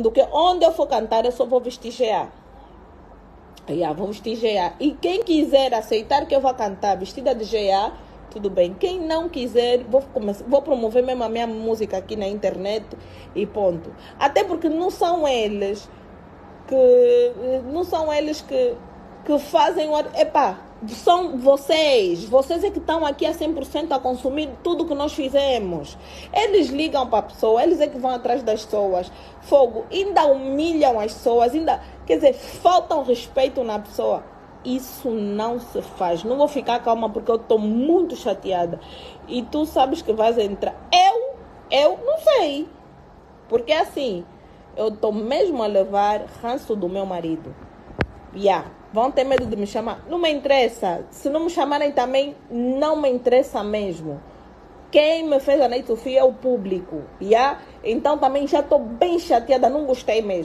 do que onde eu for cantar, eu só vou vestir GA. Yeah, vou vestir GA. E quem quiser aceitar que eu vá cantar vestida de GA, tudo bem. Quem não quiser, vou, começar, vou promover mesmo a minha música aqui na internet e ponto. Até porque não são eles que. Não são eles que, que fazem o. Epá, são vocês. Vocês é que estão aqui a 100% a consumir tudo que nós fizemos. Eles ligam para a pessoa, eles é que vão atrás das pessoas. Fogo, ainda humilham as pessoas, ainda. Quer dizer, faltam respeito na pessoa. Isso não se faz. Não vou ficar calma porque eu estou muito chateada. E tu sabes que vais entrar. Eu, eu não sei. Porque assim, eu estou mesmo a levar ranço do meu marido. Yeah. Vão ter medo de me chamar. Não me interessa. Se não me chamarem também, não me interessa mesmo. Quem me fez a Neito é o público. Yeah? Então também já estou bem chateada. Não gostei mesmo.